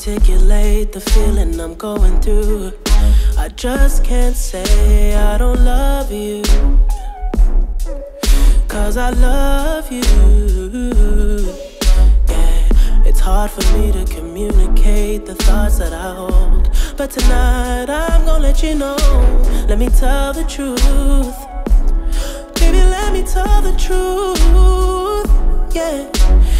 articulate the feeling I'm going through. I just can't say I don't love you. Cause I love you. Yeah, it's hard for me to communicate the thoughts that I hold. But tonight I'm gonna let you know. Let me tell the truth. Baby, let me tell the truth. Yeah,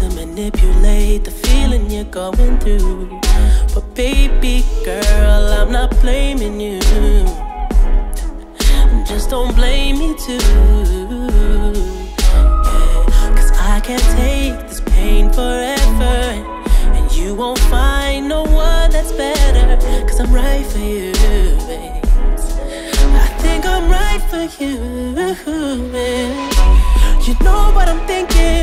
To manipulate the feeling you're going through. But baby girl, I'm not blaming you. Just don't blame me too. Yeah, Cause I can't take this pain forever. And you won't find no one that's better. Cause I'm right for you, babe. I think I'm right for you. man. You know what I'm thinking,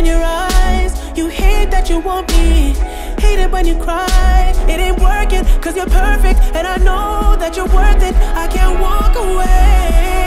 in your eyes. You hate that you want me, hate it when you cry. It ain't working, cause you're perfect, and I know that you're worth it. I can't walk away.